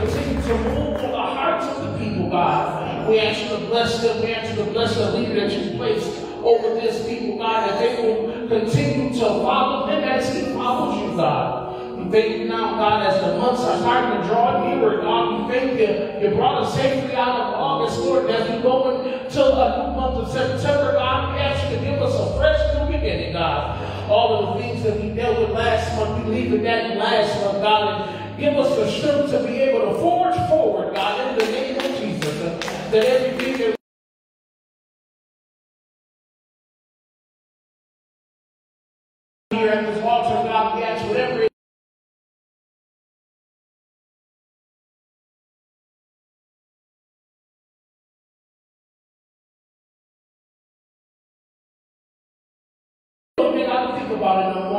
continue to move on the hearts of the people, God. We ask you to bless them. We ask you to bless the leader that you placed over this people, God, that they will continue to follow him as he follows you, God. We thank you now, God, as the months are starting to draw nearer, God. We thank you. You brought us safely out of August, Lord, as we go into a new month of September, God. We ask you to give us a fresh new beginning, God. All of the things that we dealt with last month, we leave it that last month, God, give us the strength to be able to forge forward, God, in the name of Jesus. That everything that here at this altar, God, whatever think about it no more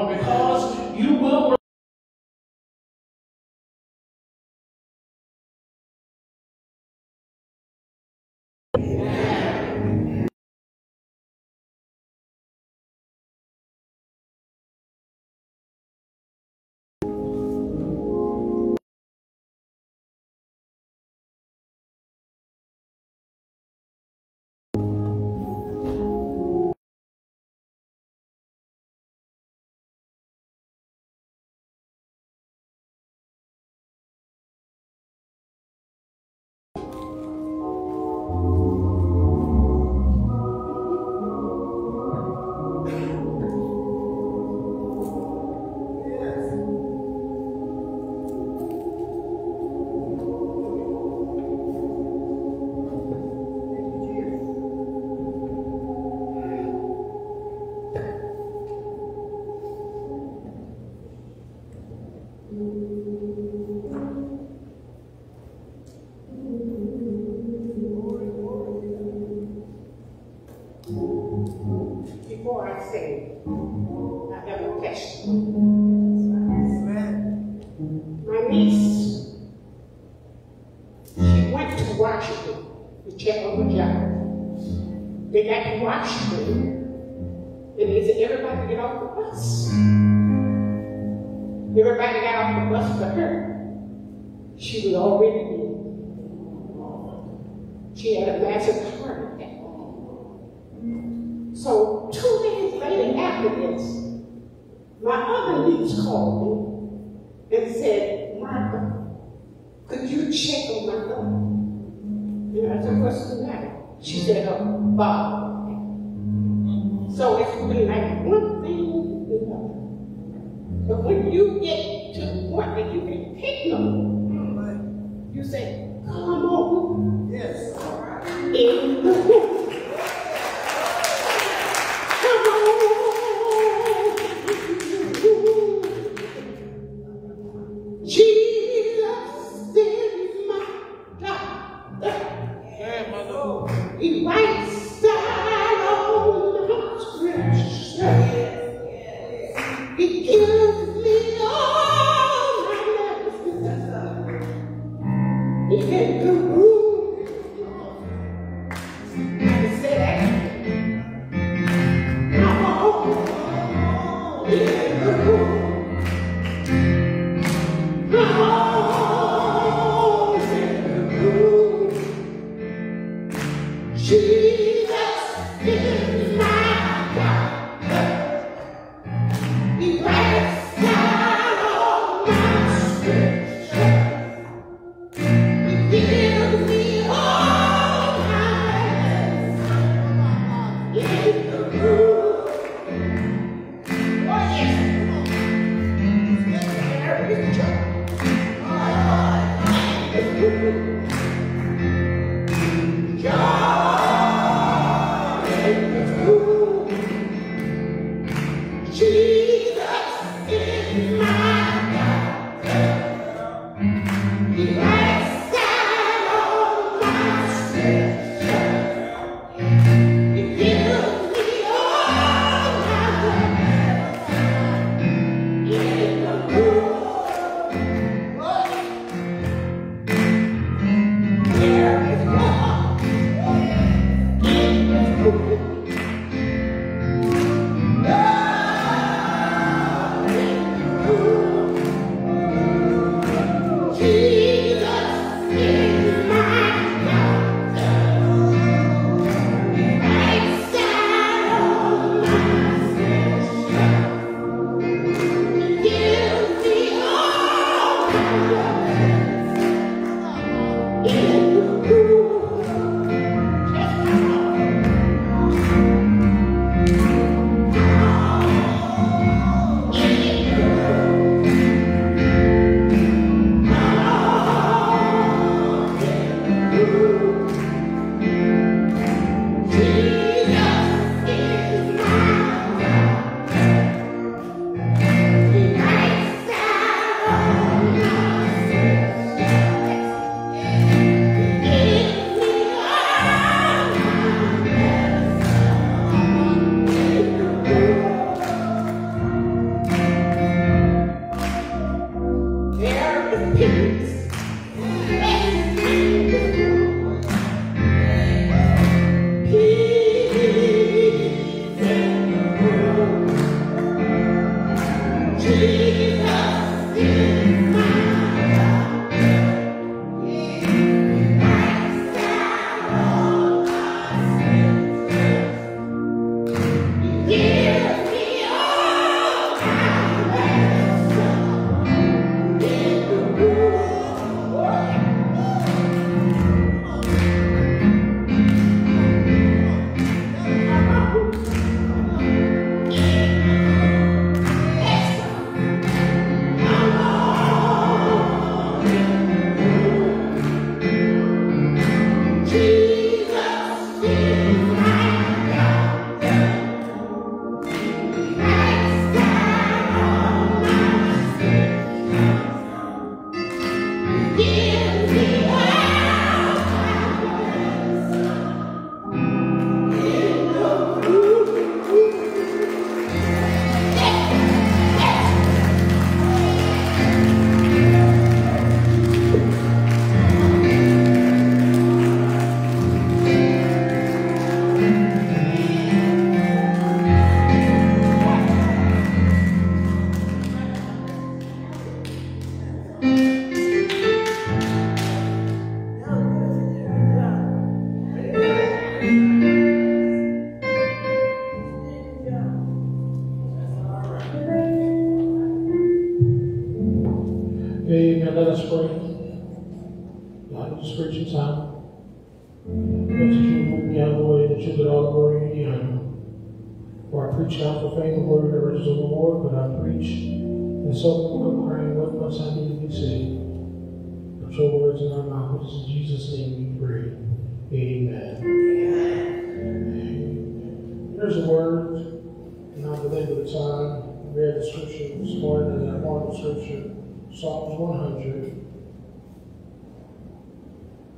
said, get off the bus. Everybody got off the bus for her. She was already dead. She had a massive heart attack. So two days later after this, my other niece called me and said, Martha, could you check on my daughter? And I said, what's the matter? She said, oh, her father. So it's been like one thing to another. But when you get to the point that you can pick them, mm, you say, come on. Yes. In the Can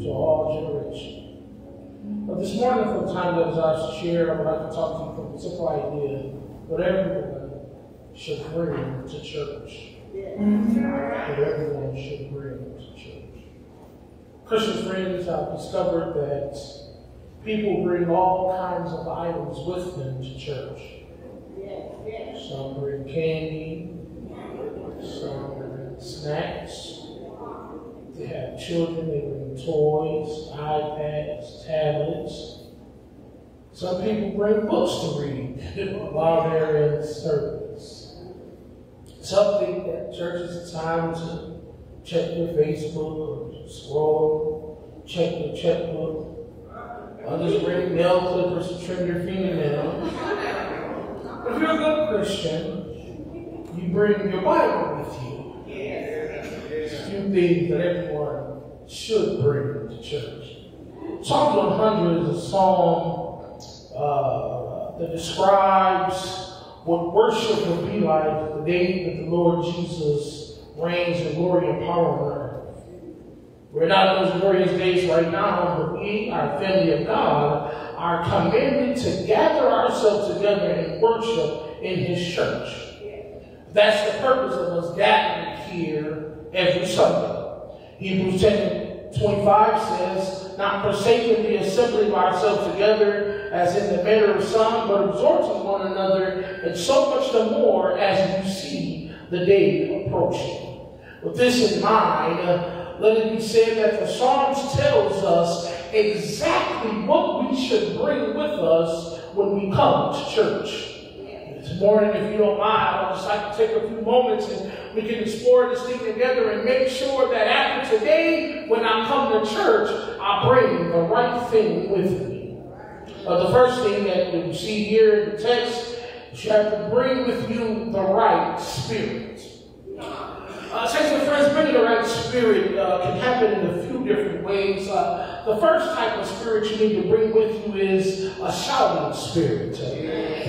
to all generations. But this morning, the time that ours to share, I would like to talk to you from the simple idea that everyone should bring to church. That everyone should bring to church. Christian friends have discovered that people bring all kinds of items with them to church. Some bring candy, some bring snacks. They have children, they bring toys, iPads, tablets. Some people bring books to read while they're in service. Some think that church is a time to check your Facebook or scroll, check your checkbook. Others bring nail clippers to trim your fingernails. If you're a good Christian, you bring your Bible things that everyone should bring to church. Psalm 100 is a psalm uh, that describes what worship will be like the day that the Lord Jesus reigns in glory and power on earth. We're not in those glorious days right now, but we, our family of God, are commanded to gather ourselves together and worship in His church. That's the purpose of us gathering here every Sunday. Hebrews 10 25 says, Not forsaking the assembly of ourselves together as in the manner of some, but exhorting one another, and so much the more as you see the day approaching. With this in mind, uh, let it be said that the Psalms tells us exactly what we should bring with us when we come to church. This morning, if you don't mind, I'd just like to take a few moments and we can explore this thing together and make sure that after today, when I come to church, I bring the right thing with me. Uh, the first thing that you see here in the text, you have to bring with you the right spirit. Uh, saints and friends, bringing the right spirit uh, can happen in a few different ways. Uh, the first type of spirit you need to bring with you is a shouting spirit.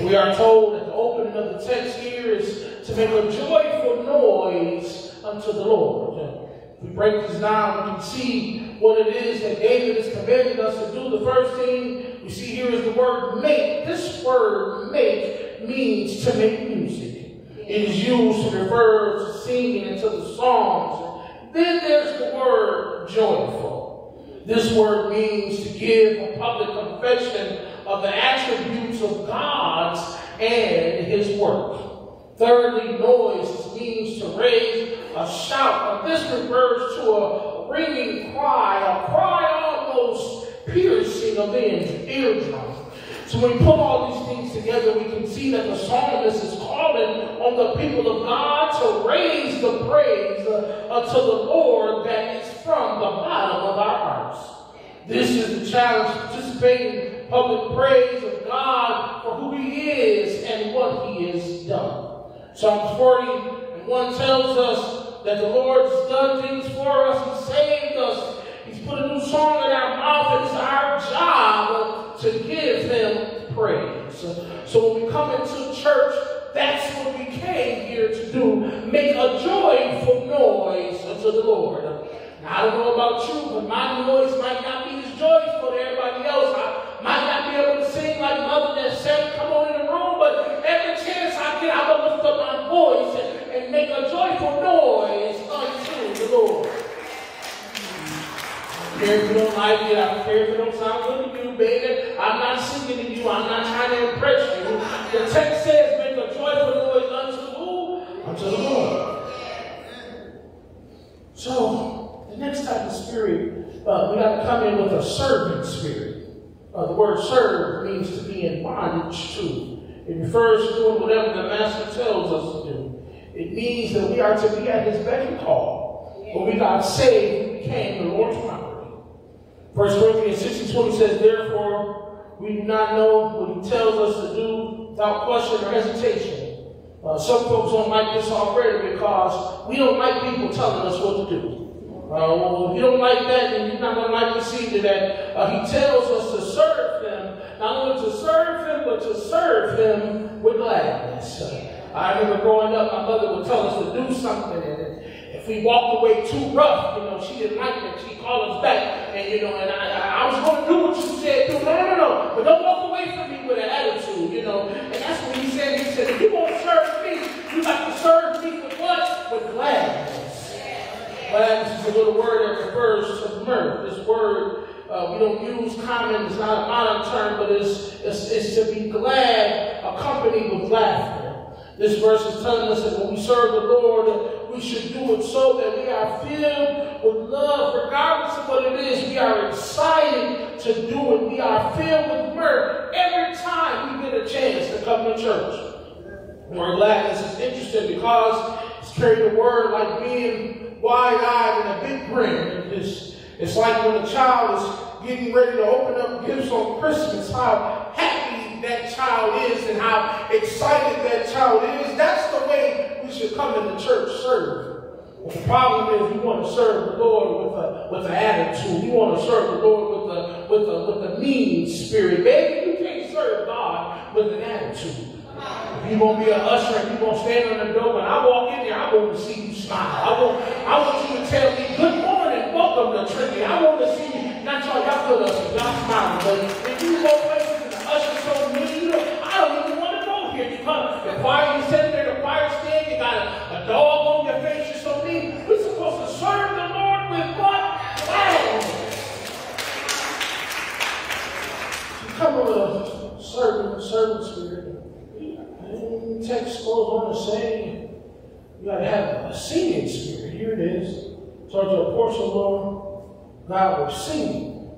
We are told opening of the text here is to make a joyful noise unto the Lord. If we break this down, we can see what it is that David is commanding us to do. The first thing we see here is the word make. This word make means to make music. It is used to refer to singing and to the songs. Then there's the word joyful. This word means to give a public confession of the attributes of God's and his work. Thirdly, noise is means to raise a shout. Now, this refers to a ringing cry, a cry almost piercing of the eardrum. So when we put all these things together, we can see that the psalmist is calling on the people of God to raise the praise uh, to the Lord that is from the bottom of our hearts. This is the challenge, participating in public praise of God for who he is and what he has done. Psalms 40 and 1 tells us that the Lord's done things for us. He saved us. He's put a new song in our mouth. It's our job to give him praise. So when we come into church, that's what we came here to do. Make a joyful noise unto the Lord. Now, I don't know about you, but my noise might not be as joyful to everybody else. I might not be able to sing like Mother that said, come on in the room, but every chance I get, I will lift up my voice and, and make a joyful noise unto the Lord I care if you don't like it. I don't care if it don't sound good to you, baby. I'm not singing to you. I'm not trying to impress you. The text says, make a joyful noise unto who? Unto the Lord. So, next type of spirit, uh, we got to come in with a servant spirit. Uh, the word serve means to be in bondage to. It refers to doing whatever the master tells us to do. It means that we are to be at his beck and call. When we got saved, we became the Lord's property. First Corinthians 6 20 says, Therefore, we do not know what he tells us to do without question or hesitation. Uh, some folks don't like this already because we don't like people telling us what to do. Uh, well, if you don't like that, then you're not going to like to see that uh, he tells us to serve him, not only to serve him, but to serve him with gladness. I remember growing up, my mother would tell us to do something, and if we walked away too rough, you know, she didn't like it. She called us back, and you know, and I, I was going to do what you said. Do no, no, no, but don't walk away from me with an attitude, you know. And that's what he said. He said, if you want to serve me, you got to serve me with what? With gladness. Gladness is a little word that refers to mirth. This word uh, we don't use common, it's not a modern term, but it's, it's, it's to be glad accompanied with laughter. This verse is telling us that when we serve the Lord, we should do it so that we are filled with love, regardless of what it is. We are excited to do it. We are filled with mirth every time we get a chance to come to church. We're glad this is interesting because it's carrying the word like being wide-eyed and a big grin. It's, it's like when a child is getting ready to open up gifts on Christmas, how happy that child is and how excited that child is. That's the way we should come into church serve. the problem is we want to serve the Lord with a with an attitude. We want to serve the Lord with a with a with a mean spirit. Baby, you can't serve God with an attitude. You going to be an usher and you're going to stand on the door. When I walk in there, I want to see you smile. I want, I want you to tell me, good morning, welcome to Trinity. I want to see you. Not y'all, y'all feel us, y'all. But if you go places and the usher so mean, I don't even want to go here. because the choir, you sitting there, the choir stand, you got a, a dog on your face, you're so mean. We're supposed to serve the Lord with what? Wow. Come on, servant, servants, Text goes on to say you got to have a singing spirit. Here it is. So to a portion of Lord, God will sing.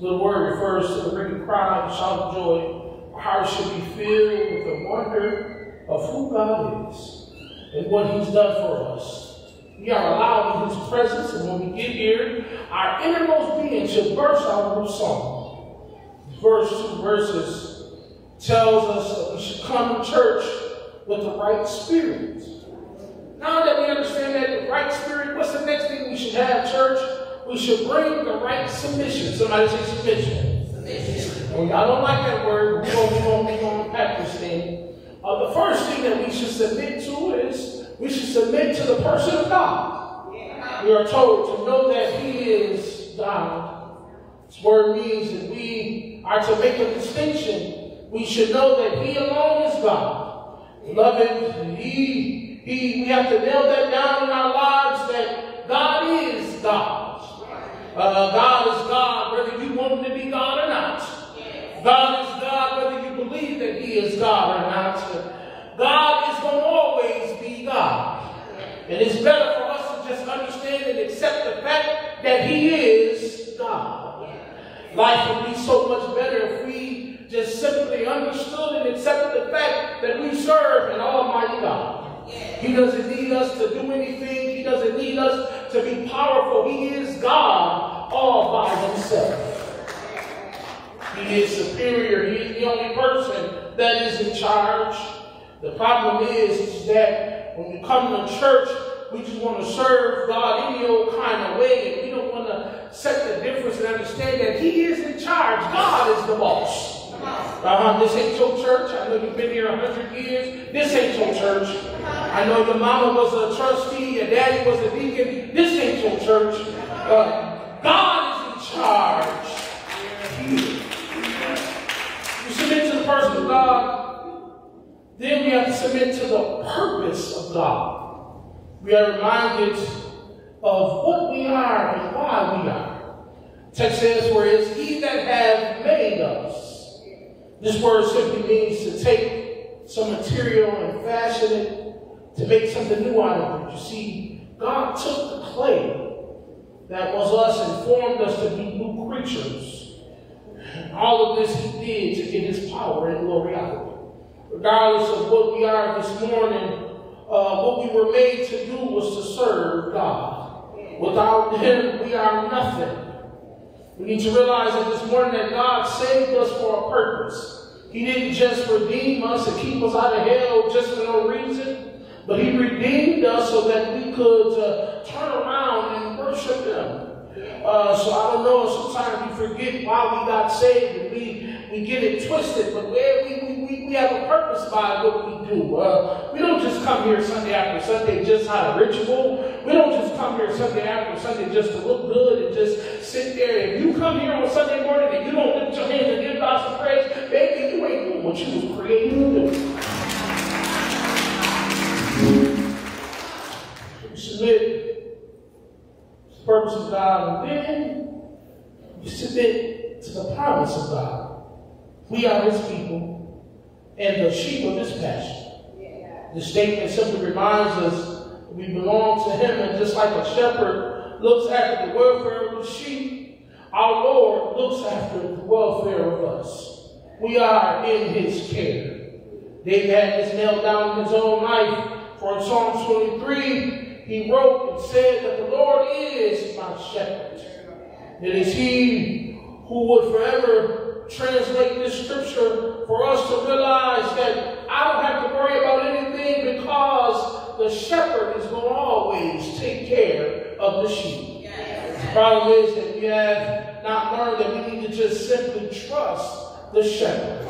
The word refers to the ringing cry, shout of joy. Our hearts should be filled with the wonder of who God is and what He's done for us. We are allowed in His presence, and when we get here, our innermost being should burst out with song. Verse two verses tells us that we should come to church with the right spirit. Now that we understand that the right spirit, what's the next thing we should have, church? We should bring the right submission. Somebody say submission. Submission. I don't like that word. We're going, to unpack this thing. Uh, the first thing that we should submit to is we should submit to the person of God. We are told to know that He is God. This word means that we are to make a distinction. We should know that He alone is God. Beloved, He, He, we have to nail that down in our lives that God is God. Uh, God is God, whether you want Him to be God or not. God is God, whether you believe that He is God or not. God is going to always be God. And it's better for us to just understand and accept the fact that He is God. Life would be so much better just simply understood and accepted the fact that we serve an Almighty God. He doesn't need us to do anything. He doesn't need us to be powerful. He is God all by himself. He is superior. He is the only person that is in charge. The problem is, is that when we come to church, we just want to serve God any old kind of way, we don't want to set the difference and understand that He is in charge. God is the boss. Uh-huh. This ain't your church. I know you've been here a hundred years. This ain't your church. I know your mama was a trustee, your daddy was a deacon. This ain't your church. Uh, God is in charge. You submit to the person of God, then we have to submit to the purpose of God we are reminded of what we are and why we are. Text says, "For it is He that hath made us." This word simply means to take some material and fashion it to make something new out of it. You see, God took the clay that was us and formed us to be new creatures. All of this He did to get His power and glory out of it. Regardless of what we are this morning, uh, what we were made to do was to serve God. Without Him, we are nothing. We need to realize that this morning that God saved us for a purpose. He didn't just redeem us and keep us out of hell just for no reason, but He redeemed us so that we could uh, turn around and worship Him. Uh, so I don't know, sometimes we forget why we got saved and we, we get it twisted, but where we, we, we have a purpose by what we do. Uh, we don't just come here Sunday after Sunday just out of ritual. We don't just come here Sunday after Sunday just to look good and just sit there. If you come here on Sunday morning and you don't lift your hands and give God some praise, baby, you ain't doing what you was created to do. submit purpose of God, and then we submit to the promise of God. We are his people and the sheep of his pasture. The statement simply reminds us we belong to him, and just like a shepherd looks after the welfare of the sheep, our Lord looks after the welfare of us. We are in his care. David had this nailed down in his own life. For in Psalm 23, he wrote and said that the Lord is my shepherd. It is he who would forever translate this scripture for us to realize that I don't have to worry about anything because the shepherd is going to always take care of the sheep. The problem is that we have not learned that we need to just simply trust the shepherd.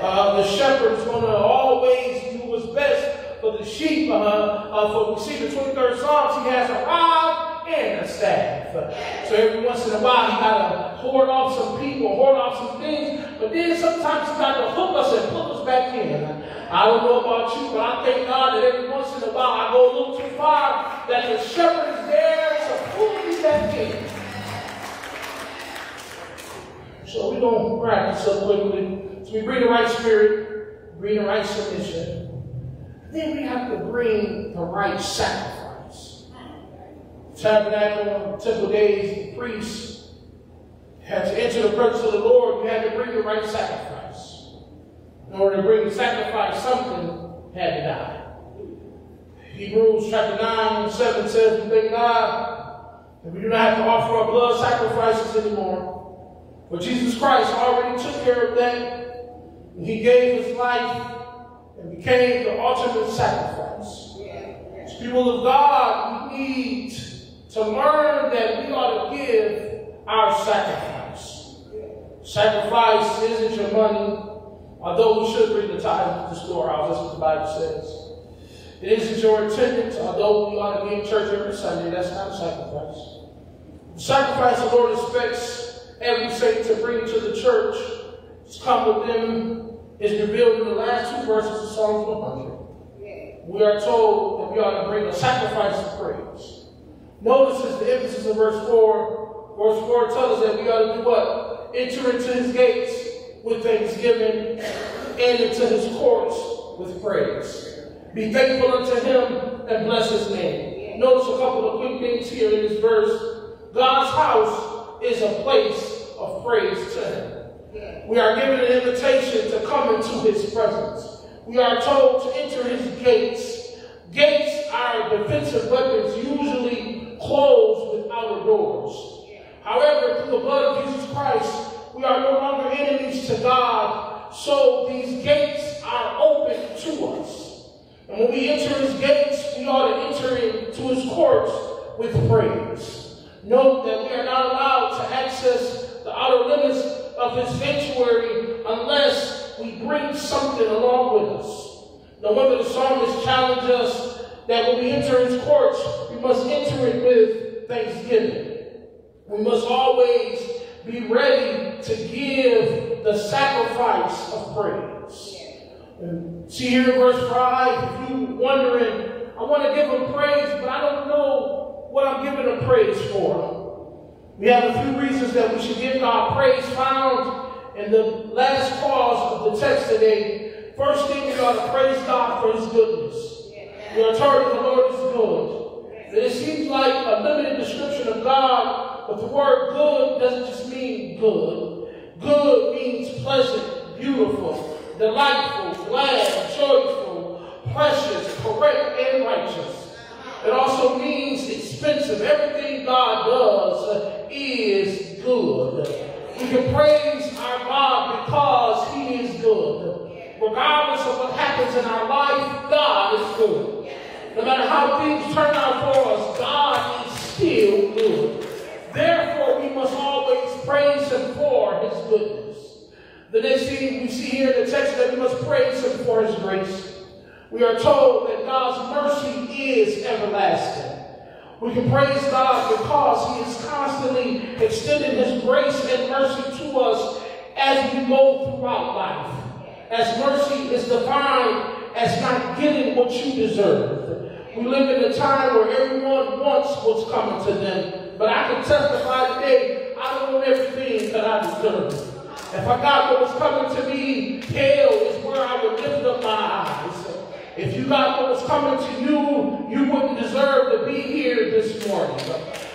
Uh, the shepherd is going to always do his best for the sheep. Uh, uh, for we see the 23rd Psalm, he has a rod and a staff. So every once in a while, he got to hoard off some people, hoard off some things, but then sometimes he got to hook us and pull us back in. I don't know about you, but I thank God that every once in a while I go a little too far, that the shepherd is there to pull me back in. So we don't practice so quickly So we bring the right spirit, bring the right submission. Then we have to bring the right sacrifice. Tabernacle, temple days, the priests had to enter the presence of the Lord. You had to bring the right sacrifice. In order to bring the sacrifice, something had to die. Hebrews chapter 9 and 7 says, We thank God that we do not have to offer our blood sacrifices anymore. But Jesus Christ already took care of that. He gave his life and became the ultimate sacrifice. As people of God, we need to learn that we ought to give our sacrifice. Sacrifice isn't your money, although we should bring the tithe to the storehouse. That's what the Bible says. It isn't your attendance, although we ought to be in church every Sunday. That's not a sacrifice. The sacrifice the Lord expects every saint to bring to the church is come with them is revealed in the last two verses of Psalms 100. We are told that we ought to bring a sacrifice of praise. Notice the emphasis of verse 4. Verse 4 tells us that we ought to do what? Enter into his gates with thanksgiving and into his courts with praise. Be thankful unto him and bless his name. Notice a couple of quick things here in this verse. God's house is a place of praise to him. We are given an invitation to come into his presence. We are told to enter his gates. Gates are defensive weapons usually closed with outer doors. However, through the blood of Jesus Christ, we are no longer enemies to God, so these gates are open to us. And when we enter his gates, we ought to enter into his courts with praise. Note that we are not allowed to access the outer limits of his sanctuary unless we bring something along with us. No wonder the psalmist challenged us that when we enter his courts, we must enter it with thanksgiving. We must always be ready to give the sacrifice of praise. And see here in verse 5, if you wondering, I want to give him praise, but I don't know what I'm giving him praise for. We have a few reasons that we should give God praise found in the last clause of the text today. First thing, we ought to praise God for his goodness. We are told the Lord is good. And it seems like a limited description of God, but the word good doesn't just mean good. Good means pleasant, beautiful, delightful, glad, joyful, precious, correct, and righteous. It also means expensive. Everything God does uh, is good. We can praise our God because He is good. Regardless of what happens in our life, God is good. No matter how things turn out for us, God is still good. Therefore, we must always praise Him for His goodness. The next thing we see here in the text that we must praise him for his grace. We are told that God's mercy is everlasting. We can praise God because he is constantly extending his grace and mercy to us as we go throughout life. As mercy is defined as not getting what you deserve. We live in a time where everyone wants what's coming to them. But I can testify today, I don't want everything that I deserve. If I got what was coming to me, hell is where I would lift up my eyes. If you got what was coming to you, you wouldn't deserve to be here this morning.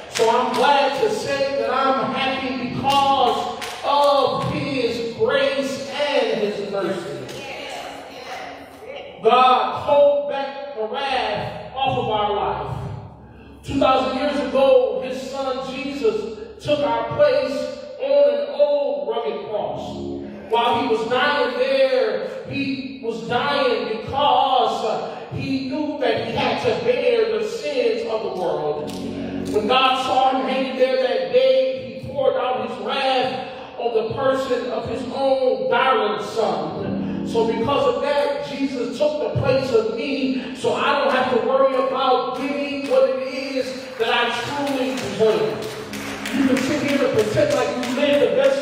So I'm glad to say that I'm happy because of his grace and his mercy. God hold back the wrath off of our life. 2,000 years ago, his son Jesus took our place on an old rugged cross. While he was dying there, he was dying because he knew that he had to bear the sins of the world. When God saw him hanging there that day, he poured out his wrath on the person of his own darling son. So because of that, Jesus took the place of me so I don't have to worry about getting what it is that I truly deserve. You can sit here and pretend like you live the best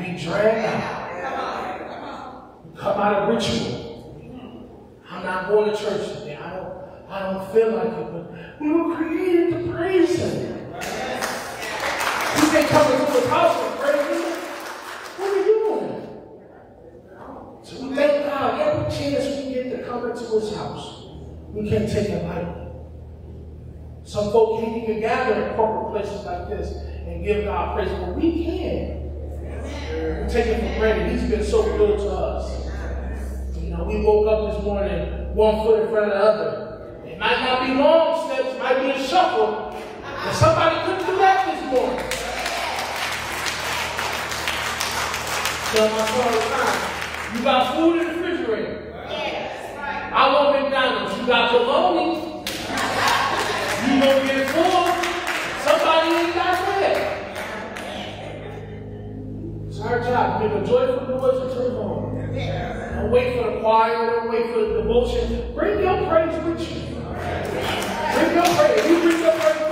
be dragged out. Come out of ritual. I'm not going to church today. I don't, I don't feel like it, but we were created to praise Him. You can't come into the house and praise What are you doing? So we thank God every chance we get to come into His house. We can't take it lightly. Some folk can't even gather in corporate places like this and give God praise, but we can. We take it for granted. He's been so good to us. You know, we woke up this morning one foot in front of the other. It might not be long steps, it might be a shuffle. but somebody couldn't do that this morning. So my son, you got food in the refrigerator. Yes, right. I want McDonald's. You got bologna. you don't get our job. Make a joyful noise unto the Lord. Don't wait for the choir. Don't wait for the devotion. Bring your praise with you. Bring your praise. You bring your praise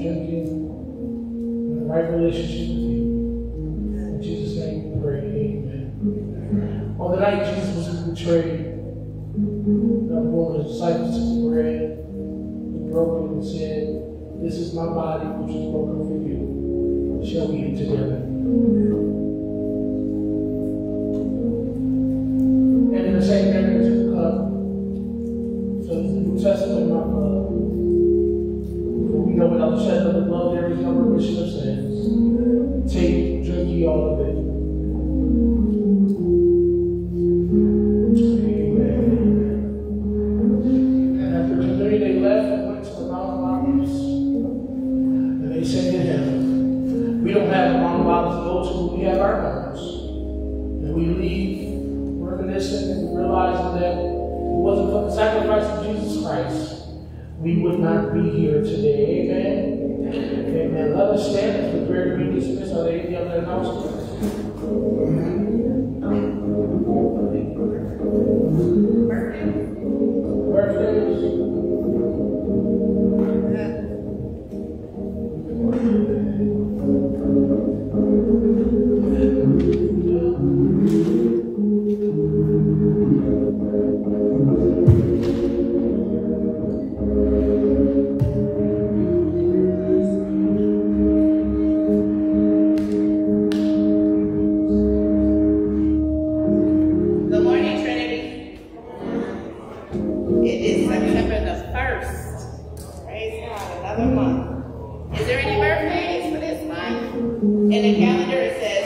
objective, in the right relationship with you. In Jesus' name we pray. Amen. On the night Jesus was betrayed, the one of the disciples took bread, he broke it and said, This is my body which is broken for you. Shall we eat together? Calendar, it says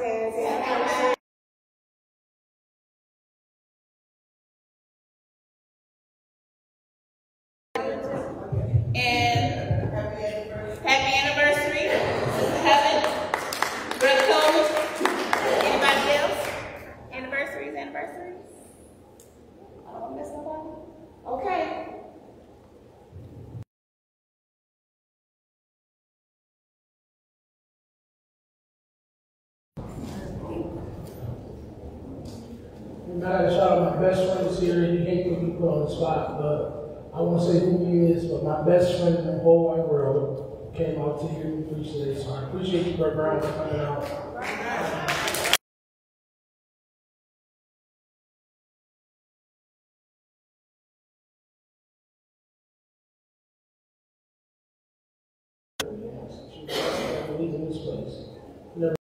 ustedes. I gotta shout out my best friend is here. He hate to be put on the spot, but I won't say who he is, but my best friend in the whole wide world came out to hear me preach today. So I appreciate you, Brother Brown, for coming out.